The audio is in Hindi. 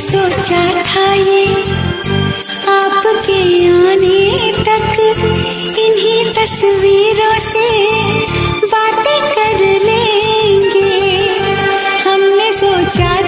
सोचा था ये आपके आने तक। इन्हीं तस्वीरों से बातें कर लेंगे। हमने सोचा